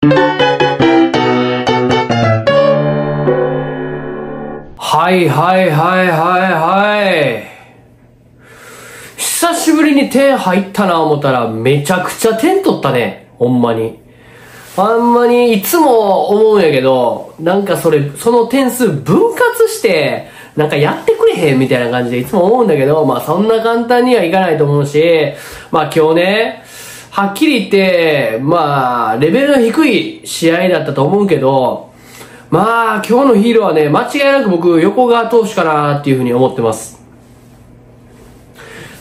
はいはいはいはいはい。久しぶりに点入ったな思ったらめちゃくちゃ点取ったね。ほんまに。あんまにいつも思うんやけど、なんかそれ、その点数分割して、なんかやってくれへんみたいな感じでいつも思うんだけど、まあそんな簡単にはいかないと思うし、まあ今日ね、はっきり言って、まあ、レベルの低い試合だったと思うけど、まあ、今日のヒーローはね、間違いなく僕、横川投手かなっていうふうに思ってます。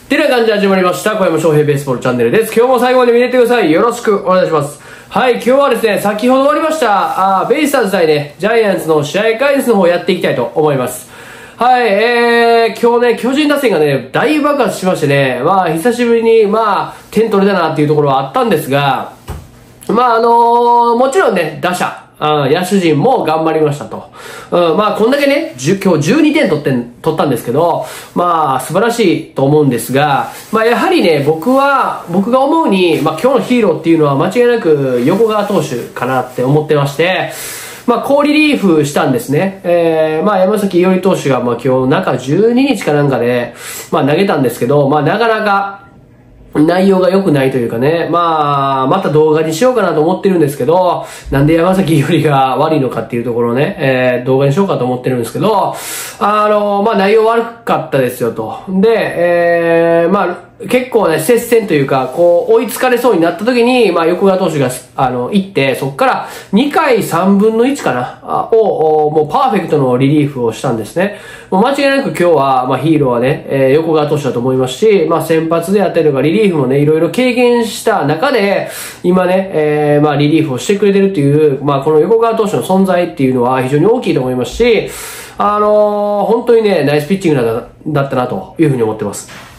ってな感じで始まりました。小山翔平ベースボールチャンネルです。今日も最後まで見れてください。よろしくお願いします。はい、今日はですね、先ほど終わりました、あベイスターズ対ね、ジャイアンツの試合解説の方やっていきたいと思います。はい、えー、今日ね、巨人打線がね、大爆発しましてね、まあ、久しぶりに、まあ、点取れたなっていうところはあったんですが、まああのーもちろんね、打者、うん野手陣も頑張りましたと。うん、まあこんだけね、今日12点取って、取ったんですけど、まあ素晴らしいと思うんですが、まあやはりね、僕は、僕が思うに、まあ今日のヒーローっていうのは間違いなく横川投手かなって思ってまして、まあ、好リリーフしたんですね。えー、まあ、山崎伊織投手が、まあ、今日、中12日かなんかで、まあ、投げたんですけど、まあ、なかなか、内容が良くないというかね、まあ、また動画にしようかなと思ってるんですけど、なんで山崎伊織が悪いのかっていうところをね、えー、動画にしようかと思ってるんですけど、あの、まあ内容悪かったですよと。で、えー、まあ、結構ね、接戦というか、こう、追いつかれそうになった時に、まあ、横川投手が、あの、行って、そこから2回3分の1かな、を、もうパーフェクトのリリーフをしたんですね。もう間違いなく今日は、まあ、ヒーローはね、えー横川投手だと思いますし、まあ、先発であったりとか、リリーフもね、いろいろ経験した中で、今ね、えーまあ、リリーフをしてくれてるっていう、まあ、この横川投手の存在っていうのは非常に大きいと思いますし、あのー本当にね、ナイスピッチングだだったなというふうに思ってます。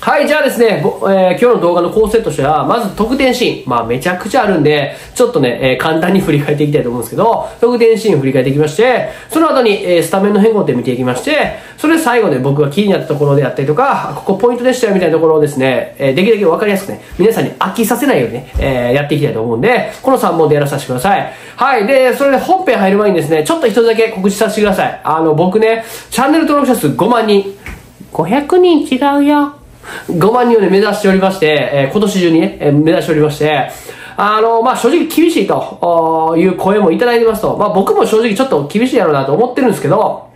はい、じゃあですね、えー今日の動画の構成としては、まず得点シーン。まあ、めちゃくちゃあるんで、ちょっとね、えー簡単に振り返っていきたいと思うんですけど、得点シーン振り返っていきまして、その後に、えースタメンの変更点見ていきまして、それで最後で僕が気になったところであったりとか、ここポイントでしたよみたいなところをですね、えーできるだけわかりやすくね、皆さんに飽きさせないようにね、えーやっていきたいと思うんで、この3本でやらさせてください。はい、で、それで本編入る前にですね、ちょっと一つだけ告知させてください。あの、僕ね、チャンネル登録者数5万人。500人違うよ。5万人をね、目指しておりまして、えー今年中にね、えー目指しておりまして、あの、まあ、正直厳しいという声もいただいてますと、まあ、僕も正直ちょっと厳しいやろうなと思ってるんですけど、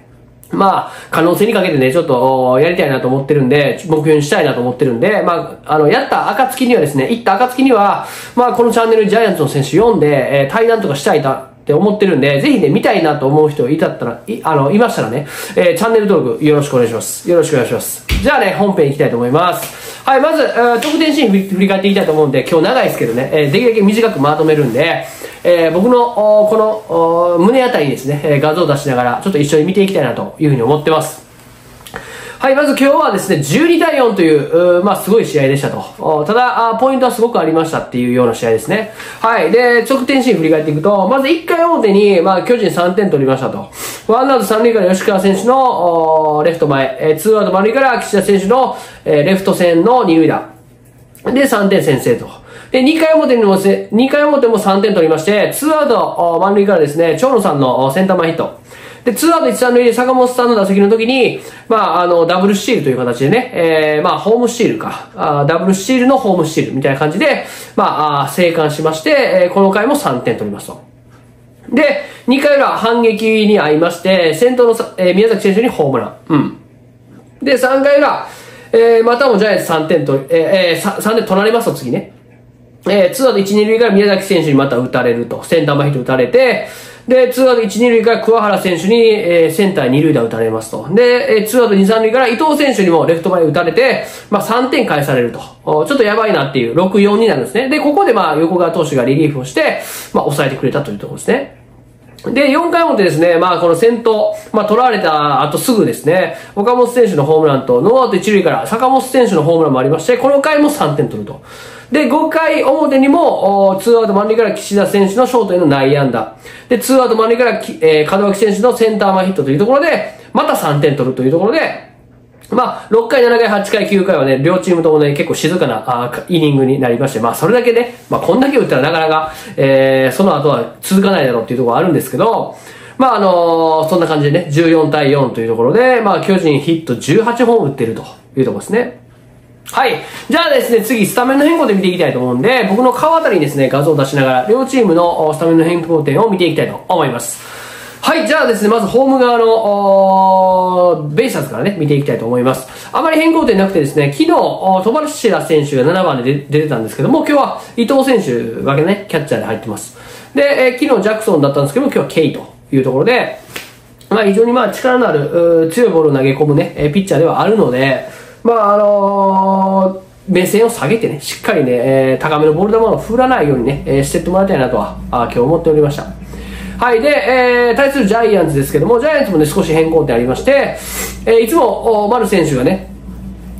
まあ、可能性にかけてね、ちょっと、やりたいなと思ってるんで、目標にしたいなと思ってるんで、まあ、あの、やった暁にはですね、行った暁には、まあ、このチャンネルジャイアンツの選手読んで、えー対談とかしたいなって思ってるんで、ぜひね、見たいなと思う人いたったら、い、あの、いましたらね、えーチャンネル登録よろしくお願いします。よろしくお願いします。じゃあね、本編いきたいと思います。はい、まず、えー得点シーン振り返っていきたいと思うんで、今日長いですけどね、えーできるだけ短くまとめるんで、えー僕の、この、胸あたりにですね、え画像を出しながら、ちょっと一緒に見ていきたいなというふうに思ってます。はい、まず今日はですね、12対4という、うまあすごい試合でしたと。ただあ、ポイントはすごくありましたっていうような試合ですね。はい、で、得点シーン振り返っていくと、まず1回表に、まあ巨人3点取りましたと。ワンアウト3塁から吉川選手のレフト前、えー、ツーアウト満塁から岸田選手の、えーレフト線の二塁打。で、3点先制と。で、2回表にもせ、2回表も3点取りまして、ツーアウト満塁からですね、長野さんのセンター前ヒット。で、ツーアウト1、3塁で坂本さんの打席の時に、まあ、あの、ダブルスチールという形でね、えー、まあ、ホームスチールか、あダブルスチールのホームスチールみたいな感じで、まあ、あ生還しまして、えーこの回も3点取りますと。で、2回裏反撃に遭いまして、先頭の、えー宮崎選手にホームラン。うん。で、3回裏、えー、またもジャイアンツ3点と、えー、えー、3点取られますと、次ね。えー、ツーアウト1、2塁から宮崎選手にまた打たれると。センター前ヒット打たれて、で、ツーアウト1、2塁から桑原選手に、えー、センター2塁打打たれますと。で、えー、ツーアウト2、3塁から伊藤選手にもレフト前打たれて、まあ3点返されると。ちょっとやばいなっていう、6、4になるんですね。で、ここでまあ横川投手がリリーフをして、まあ抑えてくれたというところですね。で、4回表ですね、まあこの先頭、まあ取られた後すぐですね、岡本選手のホームランと、ノーアウト1塁から坂本選手のホームランもありまして、この回も3点取ると。で、5回表にも、おツーアウト満塁から岸田選手のショートへの内野安打。で、ツーアウト満塁から、えー、門脇選手のセンター前ヒットというところで、また3点取るというところで、まあ、6回、7回、8回、9回はね、両チームともね、結構静かなあイニングになりまして、まあ、それだけね、まあ、こんだけ打ったらなかなか、えー、その後は続かないだろうっていうところがあるんですけど、まあ、あのー、そんな感じでね、14対4というところで、まあ、巨人ヒット18本打ってるというところですね。はい。じゃあですね、次、スタメンの変更点見ていきたいと思うんで、僕の顔あたりにですね、画像を出しながら、両チームのスタメンの変更点を見ていきたいと思います。はい、じゃあですね、まずホーム側の、ベイスターズからね、見ていきたいと思います。あまり変更点なくてですね、昨日、トバルシラ選手が7番で出てたんですけども、今日は伊藤選手がね、キャッチャーで入ってます。で、え、昨日ジャクソンだったんですけども、今日はケイというところで、まあ非常にまあ力のある、強いボールを投げ込むね、ピッチャーではあるので、まああのー目線を下げてね、しっかりね、えー、高めのボール球を振らないようにね、えー、してってもらいたいなとは、あ今日思っておりました。はい。で、えー、対するジャイアンツですけども、ジャイアンツもね、少し変更点ありまして、えー、いつも、丸選手がね、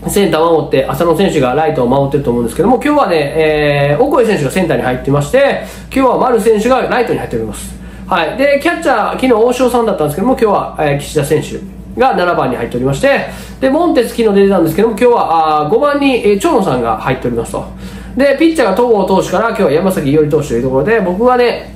センターを守って、浅野選手がライトを守ってると思うんですけども、今日はね、えー、オコエ選手がセンターに入ってまして、今日は丸選手がライトに入っております。はい。で、キャッチャー、昨日大城さんだったんですけども、今日は、えー、岸田選手が7番に入っておりまして、で、モンテツ昨日出てたんですけども、今日はあ5番に、えー、長野さんが入っておりますと。で、ピッチャーが東郷投手から今日は山崎伊織投手というところで、僕はね、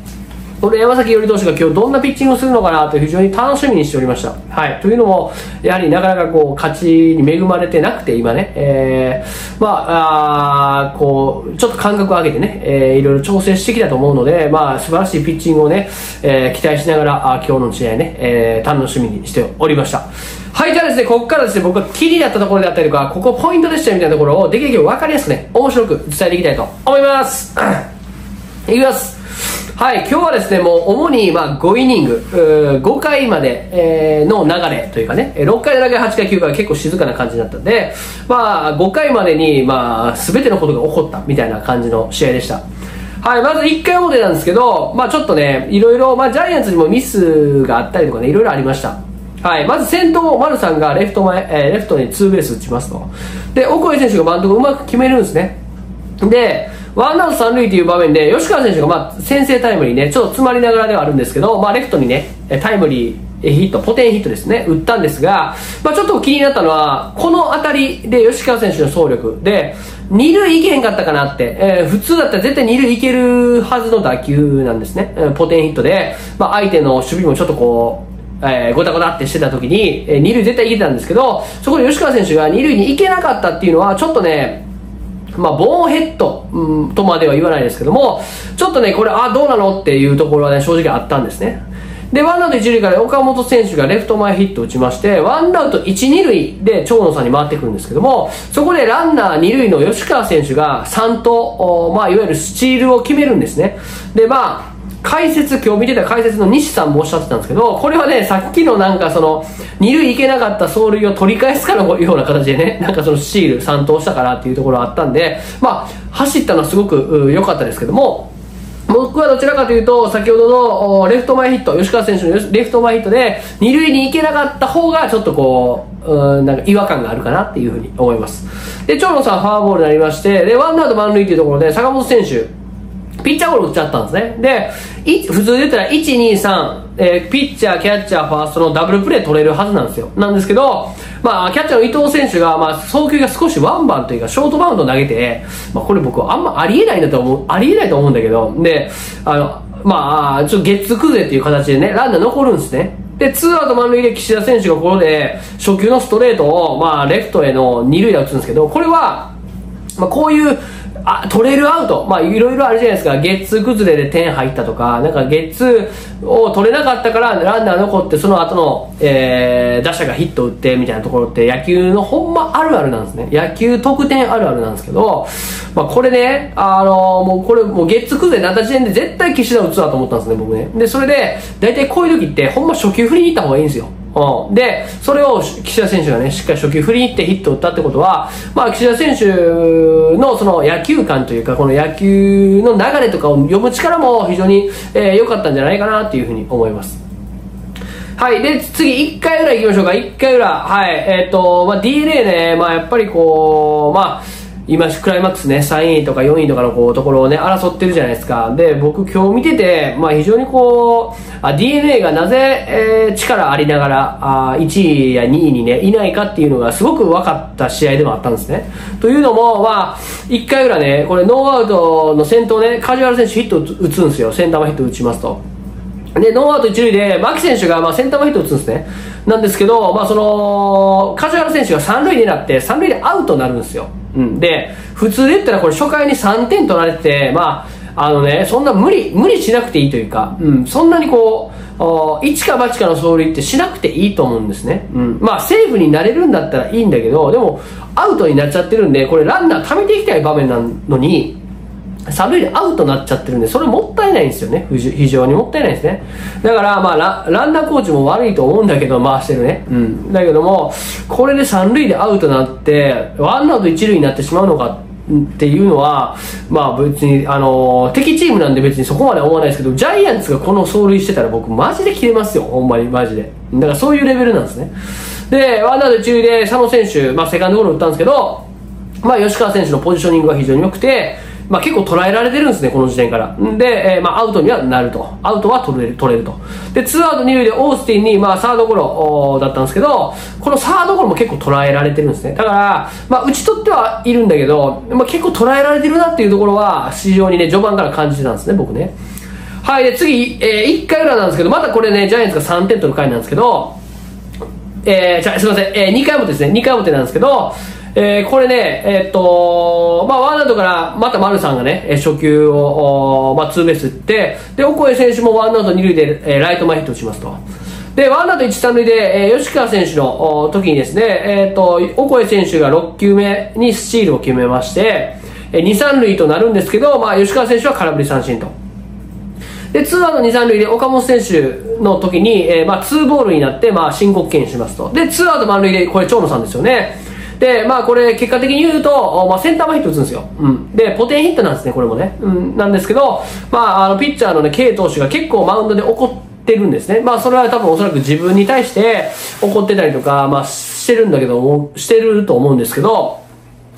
これ山崎伊織投手が今日どんなピッチングをするのかなと非常に楽しみにしておりました。はい。というのも、やはりなかなかこう、勝ちに恵まれてなくて、今ね、えー、まあ、あこう、ちょっと感覚を上げてね、えー、いろいろ調整してきたと思うので、まあ、素晴らしいピッチングをね、えー、期待しながら、あ今日の試合ね、えー、楽しみにしておりました。はい、じゃあですね、ここからですね、僕が気になったところであったりとか、ここポイントでしたみたいなところを、できるだけ分かりやすくね、面白く伝えていきたいと思います。いきます。はい、今日はですね、もう主にま5イニング、5回まで、え、の流れというかね、6回、7回、8回、9回は結構静かな感じだったんで、まあ5回までにまあ全てのことが起こったみたいな感じの試合でした。はい、まず1回表なんですけど、まあちょっとね、いろいろ、まあジャイアンツにもミスがあったりとかね、いろいろありました。はい、まず先頭、丸さんがレフト前、えー、レフトにツーベース打ちますと。で、オコエ選手がバントをうまく決めるんですね。で、ワンアウト三塁という場面で、吉川選手がまあ先制タイムリーね、ちょっと詰まりながらではあるんですけど、まあレフトにね、タイムリー、ヒット、ポテンヒットですね、打ったんですが、まあちょっと気になったのは、この当たりで吉川選手の走力。で、二塁行けへんかったかなって、えー、普通だったら絶対二塁行けるはずの打球なんですね、ポテンヒットで、まあ相手の守備もちょっとこう、えー、ごたごたってしてた時に、えー、二塁絶対行けたんですけど、そこで吉川選手が二塁に行けなかったっていうのは、ちょっとね、まあ、ボーンヘッド、うん、とまでは言わないですけども、ちょっとね、これ、あ、どうなのっていうところはね、正直あったんですね。で、ワンアウト一塁から岡本選手がレフト前ヒット打ちまして、ワンアウト一二塁で長野さんに回ってくるんですけども、そこでランナー二塁の吉川選手が3と、まあ、いわゆるスチールを決めるんですね。で、まあ、解説、今日見てた解説の西さんもおっしゃってたんですけど、これはね、さっきのなんかその、二塁行けなかった走塁を取り返すかのような形でね、なんかそのシール3投したからっていうところあったんで、まあ、走ったのはすごく良かったですけども、僕はどちらかというと、先ほどのレフト前ヒット、吉川選手のレフト前ヒットで、二塁に行けなかった方が、ちょっとこう、うん、なんか違和感があるかなっていうふうに思います。で、長野さんファーボールになりまして、で、ワンアウト満塁というところで、坂本選手、ピッチャーゴロ打っちゃったんですね。で、普通で言ったら1、2、3、えー、ピッチャー、キャッチャー、ファーストのダブルプレー取れるはずなんですよ。なんですけど、まあ、キャッチャーの伊藤選手が、まあ、送球が少しワンバンというか、ショートバウンド投げて、まあ、これ僕あんまありえないんだと思う、ありえないと思うんだけど、で、あの、まあ、ちょっとゲッツ崩れっていう形でね、ランナー残るんですね。で、ツーアウト満塁で岸田選手がここで、初球のストレートを、まあ、レフトへの二塁打打つんですけど、これは、まあ、こういう、あ、取れるアウト。まあ、いろいろあるじゃないですか。ゲッツー崩れで点入ったとか、なんかゲッツーを取れなかったからランナー残って、その後の、えー、打者がヒット打ってみたいなところって野球のほんまあるあるなんですね。野球得点あるあるなんですけど、まあ、これね、あのー、もうこれ、もうゲッツー崩れになった時点で絶対岸田打つだと思ったんですね、僕ね。で、それで、大体こういう時って、ほんま初球振りに行った方がいいんですよ。うん、で、それを岸田選手がね、しっかり初球振りに行ってヒットを打ったってことは、まあ、岸田選手のその野球観というか、この野球の流れとかを読む力も非常に良、えー、かったんじゃないかなっていうふうに思います。はい。で、次、1回裏行きましょうか。1回裏。はい。えっ、ー、と、まあ、DNA ね、まあ、やっぱりこう、まあ、今、クライマックスね、3位とか4位とかのこうところをね、争ってるじゃないですか。で、僕今日見てて、まあ非常にこう、DNA がなぜ、えー、力ありながら、あ1位や2位にね、いないかっていうのがすごく分かった試合でもあったんですね。というのも、まあ、1回裏ね、これノーアウトの先頭ね、カジュアル選手ヒット打つんですよ。センター前ヒット打ちますと。で、ノーアウト一塁で、牧選手が、まあ、センター前ヒット打つんですね。なんですけど、まあ、その、梶原選手が三塁になって、三塁でアウトになるんですよ。うん。で、普通で言ったらこれ初回に3点取られて、まあ、あのね、そんな無理、無理しなくていいというか、うん、そんなにこう、一か八かの走塁ってしなくていいと思うんですね。うん。まあ、セーフになれるんだったらいいんだけど、でも、アウトになっちゃってるんで、これランナー貯めていきたい場面なのに、三塁でアウトになっちゃってるんで、それもったいないんですよね。非常にもったいないですね。だから、まあラ、ランナーコーチも悪いと思うんだけど、回してるね。うん。だけども、これで三塁でアウトになって、ワンアウト一塁になってしまうのかっていうのは、まあ別に、あの、敵チームなんで別にそこまで思わないですけど、ジャイアンツがこの走塁してたら僕マジで切れますよ。ほんまにマジで。だからそういうレベルなんですね。で、ワンアウト一塁で佐野選手、まあセカンドゴロ打ったんですけど、まあ吉川選手のポジショニングが非常に良くて、まあ、結構捉えられてるんですね、この時点から。で、えー、まあ、アウトにはなると。アウトは取れる、取れると。で、ツーアウト二塁でオースティンに、まあ、サードゴロだったんですけど、このサードゴロも結構捉えられてるんですね。だから、まあ、打ち取ってはいるんだけど、まあ、結構捉えられてるなっていうところは、非常にね、序盤から感じてたんですね、僕ね。はい、で、次、えー、1回裏なんですけど、またこれね、ジャイアンツが3点取る回なんですけど、えー、じゃすいません、えー、2回表ですね、2回表なんですけど、えー、これね、えー、っと、まあ、ワンアウトからまた丸さんがね、初球を、まあ、ツーベース打って、で、オコエ選手もワンアウト二塁で、えー、ライト前ヒットしますと。で、ワンアウト一三塁で、えー、吉川選手の時にですね、えー、っと、オコエ選手が6球目にスチールを決めまして、えー、2、3塁となるんですけど、まあ、吉川選手は空振り三振と。で、ツーアウト2、3塁で岡本選手の時に、えー、まあ、ツーボールになって、まあ、申告敬遠しますと。で、ツーアウト満塁で、これ、長野さんですよね。で、まあこれ結果的に言うと、まあセンター前ヒット打つんですよ。うん。で、ポテンヒットなんですね、これもね。うん、なんですけど、まああのピッチャーのね、K 投手が結構マウンドで怒ってるんですね。まあそれは多分おそらく自分に対して怒ってたりとか、まあしてるんだけど、してると思うんですけど、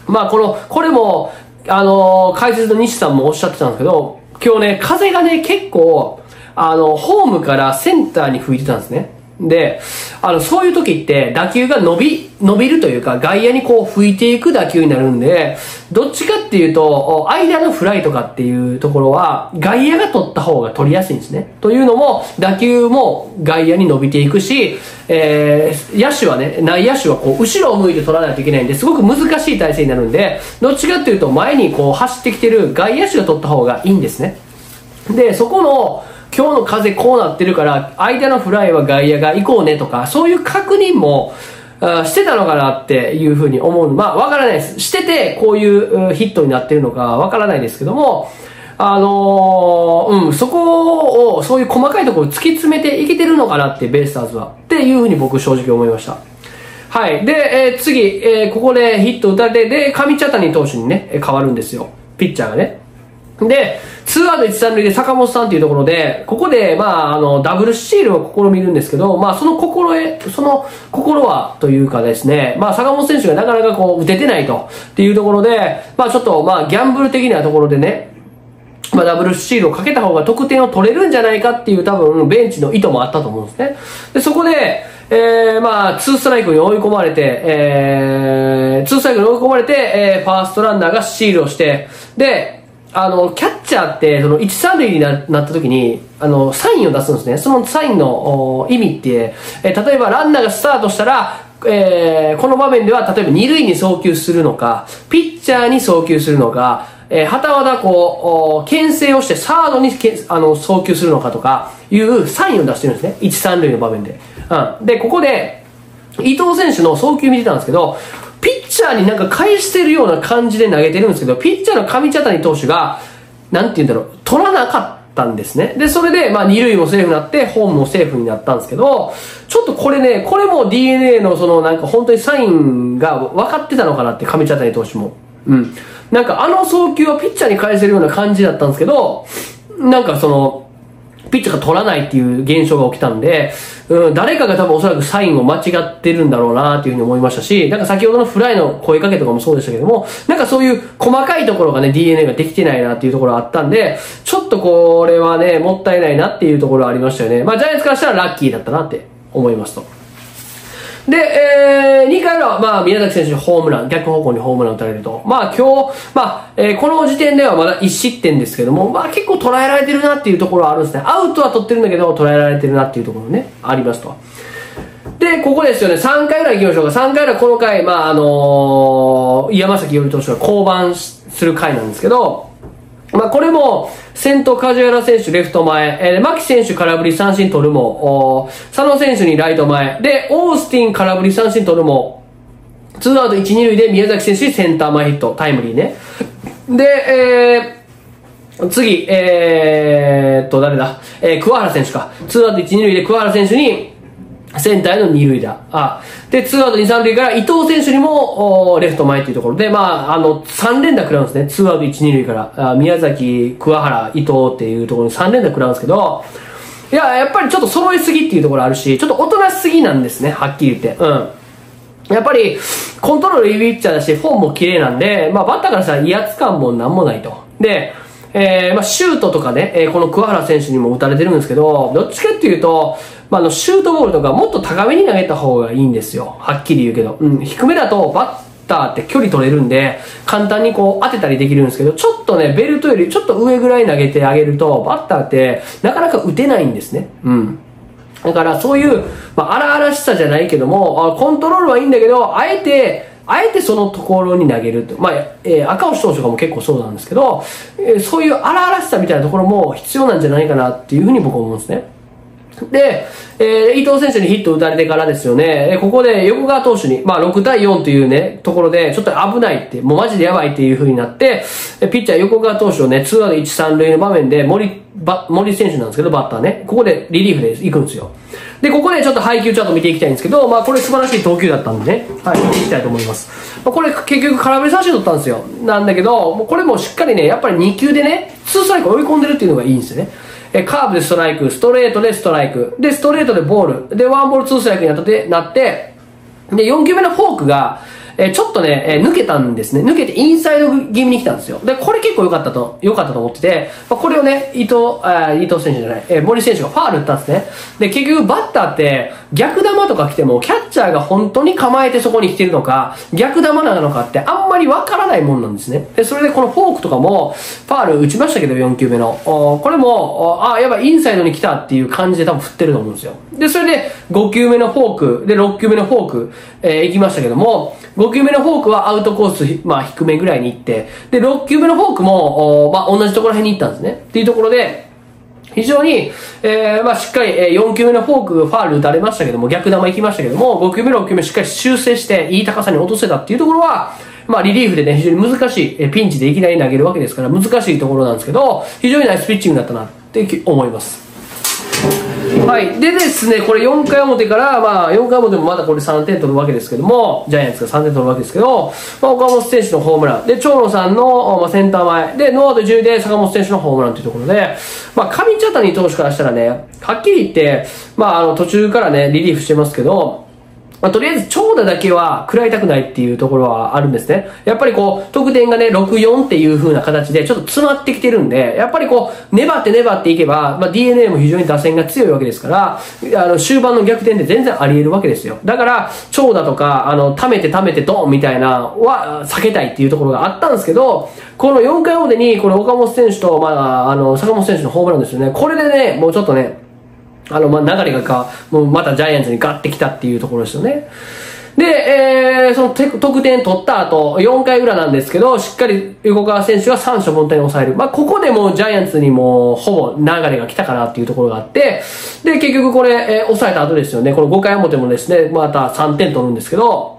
まあこの、これも、あの解説の西さんもおっしゃってたんですけど、今日ね、風がね、結構、あの、ホームからセンターに吹いてたんですね。で、あの、そういう時って打球が伸び、伸びるというか、外野にこう吹いていく打球になるんで、どっちかっていうと、間のフライとかっていうところは、外野が取った方が取りやすいんですね。というのも、打球も外野に伸びていくし、えー、野手はね、内野手はこう、後ろを向いて取らないといけないんで、すごく難しい体勢になるんで、どっちかっていうと、前にこう走ってきてる外野手が取った方がいいんですね。で、そこの、今日の風こうなってるから、相手のフライは外野が行こうねとか、そういう確認も、してたのかなっていうふうに思う。まあ、わからないです。してて、こういうヒットになってるのかわからないですけども、あのー、うん、そこを、そういう細かいところを突き詰めていけてるのかなって、ベイスターズは。っていうふうに僕正直思いました。はい。で、えー、次、えー、ここでヒット打たれて、で、上茶谷投手にね、変わるんですよ。ピッチャーがね。で、ツーアウト一三塁で坂本さんっていうところで、ここで、まあ、あの、ダブルスチールを試みるんですけど、まあ、その心得、その心はというかですね、まあ、坂本選手がなかなかこう、打ててないと、っていうところで、まあ、ちょっと、まあ、ギャンブル的なところでね、まあ、ダブルスチールをかけた方が得点を取れるんじゃないかっていう多分、ベンチの意図もあったと思うんですね。で、そこで、えー、まあ、ツーストライクに追い込まれて、えー、ツーストライクに追い込まれて、えー、ファーストランナーがスチールをして、で、あの、キャッチャーって、その、一三塁になった時に、あの、サインを出すんですね。そのサインの意味って、え例えばランナーがスタートしたら、えー、この場面では、例えば二塁に送球するのか、ピッチャーに送球するのか、えー、はたまたこう、牽制をしてサードにけあの送球するのかとか、いうサインを出してるんですね。一三塁の場面で。うん。で、ここで、伊藤選手の送球見てたんですけど、ピッチャーになんか返してるような感じで投げてるんですけど、ピッチャーの上茶谷投手が、なんて言うんだろう、取らなかったんですね。で、それで、まあ、二塁もセーフになって、ホームもセーフになったんですけど、ちょっとこれね、これも DNA のその、なんか本当にサインが分かってたのかなって、上茶谷投手も。うん。なんかあの送球はピッチャーに返せるような感じだったんですけど、なんかその、ピッチャーが取らないっていう現象が起きたんで、うん、誰かが多分おそらくサインを間違ってるんだろうなっていうふうに思いましたし、なんか先ほどのフライの声かけとかもそうでしたけども、なんかそういう細かいところがね、DNA ができてないなっていうところあったんで、ちょっとこれはね、もったいないなっていうところありましたよね。まあジャイアンツからしたらラッキーだったなって思いますと。で、えー、2回裏は、まあ、宮崎選手にホームラン、逆方向にホームラン打たれると。まあ、今日、まあ、えー、この時点ではまだ1失点ですけども、まあ、結構捉えられてるなっていうところはあるんですね。アウトは取ってるんだけど、捉えられてるなっていうところね、ありますと。で、ここですよね、3回裏行きましょうか。3回裏この回、まあ、あのー、山崎伊織投手が降板する回なんですけど、まあ、これも、先頭梶原選手レフト前、えー、牧選手空振り三振取るも、佐野選手にライト前、で、オースティン空振り三振取るも、ツーアウト1、2塁で宮崎選手にセンター前ヒット、タイムリーね。で、えー、次、えー、っと、誰だ？えー、桑原選手か。ツーアウト1、2塁で桑原選手に、センターへの二塁打。あで、ツーアウト二、三塁から伊藤選手にも、おレフト前っていうところで、まあ、あの、三連打食らうんですね。ツーアウト一、二塁から。あ宮崎、桑原、伊藤っていうところに三連打食らうんですけど、いや、やっぱりちょっと揃いすぎっていうところあるし、ちょっとおとなしすぎなんですね。はっきり言って。うん。やっぱり、コントロールいいピッチャーだし、フォームも綺麗なんで、まあ、バッターからしたら威圧感もなんもないと。で、えー、まあ、シュートとかね、えー、この桑原選手にも打たれてるんですけど、どっちかっていうと、まあ、あの、シュートボールとかもっと高めに投げた方がいいんですよ。はっきり言うけど。うん、低めだとバッターって距離取れるんで、簡単にこう当てたりできるんですけど、ちょっとね、ベルトよりちょっと上ぐらい投げてあげると、バッターってなかなか打てないんですね。うん。だからそういう、まあ、荒々しさじゃないけども、コントロールはいいんだけど、あえて、あえてそのところに投げると。まあ、えー、赤星投手とかも結構そうなんですけど、えー、そういう荒々しさみたいなところも必要なんじゃないかなっていうふうに僕は思うんですね。で、えー、伊藤選手にヒット打たれてからですよね、ここで横川投手に、まあ6対4というね、ところで、ちょっと危ないって、もうマジでやばいっていう風になって、ピッチャー横川投手をね、ツーアウト1、3塁の場面で森、森選手なんですけど、バッターね、ここでリリーフで行くんですよ。で、ここでちょっと配球ちょっと見ていきたいんですけど、まあこれ素晴らしい投球だったんでね、はい、見ていきたいと思います。まあ、これ結局空振り三振取ったんですよ。なんだけど、もうこれもしっかりね、やっぱり2球でね、2ストライク追い込んでるっていうのがいいんですよね。え、カーブでストライク、ストレートでストライク、で、ストレートでボール、で、ワンボールツーストライクになって、なって、で、4球目のフォークが、えちょっとね、え抜けたんですね。抜けてインサイド気味に来たんですよ。で、これ結構良かったと、良かったと思ってて、ま、これをね、伊藤、あ伊藤選手じゃない、え森選手がファール打ったんですね。で、結局バッターって逆球とか来ても、キャッチャーが本当に構えてそこに来てるのか、逆球なのかってあんまりわからないもんなんですね。で、それでこのフォークとかも、ファール打ちましたけど、4球目の。これも、あ、やばい、インサイドに来たっていう感じで多分振ってると思うんですよ。で、それで5球目のフォーク、で、6球目のフォーク、えー、行きましたけども、5 5球目のフォークはアウトコース、まあ、低めぐらいに行って、で、6球目のフォークも、まあ、同じところ辺に行ったんですね。っていうところで、非常に、えー、まあ、しっかり、えー、4球目のフォーク、ファール打たれましたけども、逆球行きましたけども、5球目、6球目しっかり修正して、いい高さに落とせたっていうところは、まあ、リリーフでね、非常に難しい、えー、ピンチでいきなり投げるわけですから、難しいところなんですけど、非常にナイスピッチングだったなって思います。はい。でですね、これ4回表から、まあ、4回表もまだこれ3点取るわけですけども、ジャイアンツが3点取るわけですけど、まあ、岡本選手のホームラン、で、長野さんの、まあ、センター前、で、ノーアウト10で坂本選手のホームランというところで、まあ、上茶谷投手からしたらね、はっきり言って、まあ、あの、途中からね、リリーフしてますけど、まあ、とりあえず長打だけは食らいたくないっていうところはあるんですね。やっぱりこう、得点がね、6-4っていう風な形でちょっと詰まってきてるんで、やっぱりこう、粘って粘っていけば、まあ、DNA も非常に打線が強いわけですから、あの、終盤の逆転って全然あり得るわけですよ。だから、長打とか、あの、溜めて溜めてドンみたいなは避けたいっていうところがあったんですけど、この4回表に、この岡本選手と、まあ、あの、坂本選手のホームランですよね。これでね、もうちょっとね、あの、ま、流れがか、もうまたジャイアンツにガッてきたっていうところですよね。で、えー、その得点取った後、4回裏なんですけど、しっかり横川選手が三者凡退に抑える。まあ、ここでもジャイアンツにもほぼ流れが来たかなっていうところがあって、で、結局これ、えー、抑えた後ですよね。この5回表もですね、また3点取るんですけど、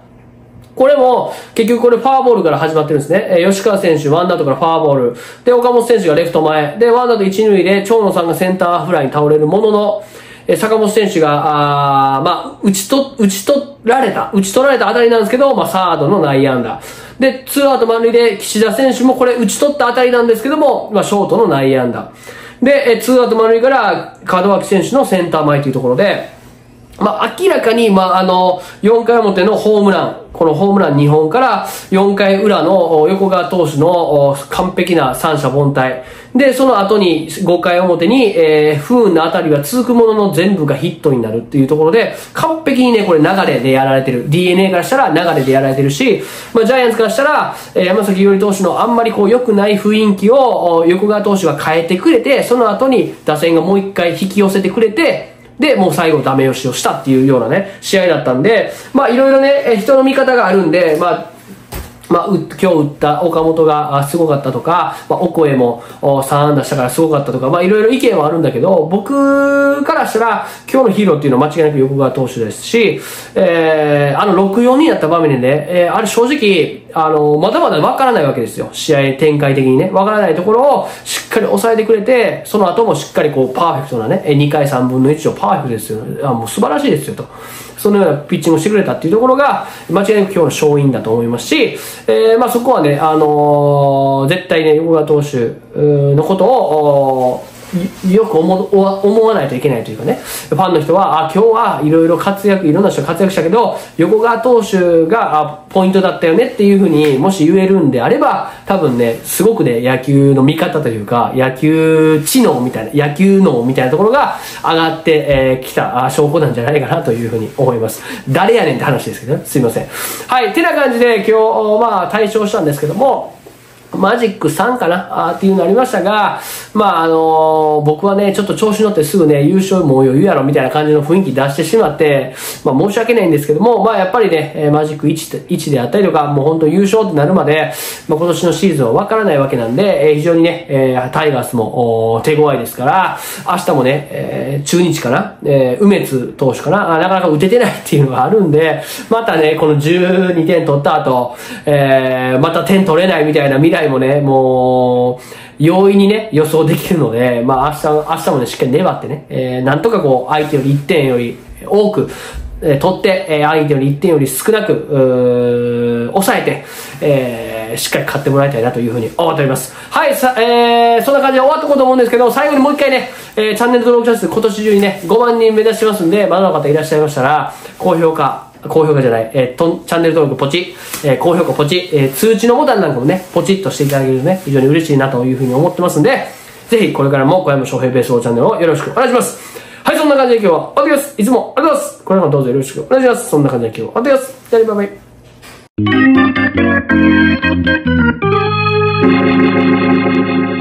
これも、結局これファーボールから始まってるんですね。えー、吉川選手、ワンダウトからファーボール。で、岡本選手がレフト前。で、ワンナウト1塁で、長野さんがセンターフライに倒れるものの、え坂本選手が、あまあ、打ちと、打ち取られた、打ち取られたあたりなんですけど、まあ、サードの内野安打。で、ツーアウト満塁で岸田選手もこれ打ち取ったあたりなんですけども、まあ、ショートの内野安打。で、えツーアウト満塁から門脇選手のセンター前というところで、まあ、明らかに、まあ、あの、4回表のホームラン、このホームラン2本から4回裏の横川投手の完璧な三者凡退。で、その後に5回表に、えー、不運なあたりが続くものの全部がヒットになるっていうところで、完璧にね、これ流れでやられてる。DNA からしたら流れでやられてるし、まあ、ジャイアンツからしたら、えー、山崎伊織投手のあんまりこう良くない雰囲気を横川投手が変えてくれて、その後に打線がもう一回引き寄せてくれて、で、もう最後ダメ押しをしたっていうようなね、試合だったんで、まあいろいろね、人の見方があるんで、まあまあ、今日打った岡本がすごかったとか、まあ、オコエも3安打したからすごかったとか、まあ、いろいろ意見はあるんだけど、僕からしたら、今日のヒーローっていうのは間違いなく横川投手ですし、えー、あの6-4になった場面で、えー、あれ正直、あの、まだまだわからないわけですよ。試合展開的にね。わからないところをしっかり抑えてくれて、その後もしっかりこう、パーフェクトなね、2回3分の1をパーフェクトですよ。あもう素晴らしいですよと。そのようなピッチングをしてくれたっていうところが、間違いなく今日の勝因だと思いますし、えー、まあそこはね、あのー、絶対ね、横川投手のことを、よく思思わないといけないというかね、ファンの人は、あ、今日はいろいろ活躍、いろんな人活躍したけど、横川投手があポイントだったよねっていうふうにもし言えるんであれば、多分ね、すごくね、野球の見方というか、野球知能みたいな、野球能みたいなところが上がってき、えー、た証拠なんじゃないかなというふうに思います。誰やねんって話ですけどね、すいません。はい、てな感じで今日、まあ、対象したんですけども、マジック3かな？あっていうのありましたが、まああの、僕はね、ちょっと調子乗ってすぐね、優勝もう余裕やろみたいな感じの雰囲気出してしまって、まあ申し訳ないんですけども、まあやっぱりね、えマジック 1, 1であったりとか、もう本当優勝ってなるまで、まあ今年のシーズンはわからないわけなんで、えー、非常にね、えー、タイガースも手強いですから、明日もね、えー、中日かな、えー、梅津投手かな、なかなか打ててないっていうのがあるんで、またね、この12点取った後、えー、また点取れないみたいな未来もね、もう、容易にね、予想できるので、まあ明日、明日もね、しっかり粘ってね、えー、なんとかこう、相手より1点より多く、えー、取って、えー、相手より1点より少なく、抑えて、えー、しっかり勝ってもらいたいなというふうに思っております。はい、さ、えー、そんな感じで終わったことと思うんですけど、最後にもう一回ね、えー、チャンネル登録者数今年中にね、5万人目指してますんで、まだの方いらっしゃいましたら、高評価、高評価じゃない、えー、とチャンネル登録ポチ、えー、高評価ポチ、えー、通知のボタンなんかもね、ポチッとしていただけるとね、非常に嬉しいなというふうに思ってますんで、ぜひこれからも小山翔平ベースボールチャンネルをよろしくお願いします。はい、そんな感じで今日は、アディオスいつもありがとうございますこれからもどうぞよろしくお願いします。そんな感じで今日は、アディオスじゃあ、バイバイ。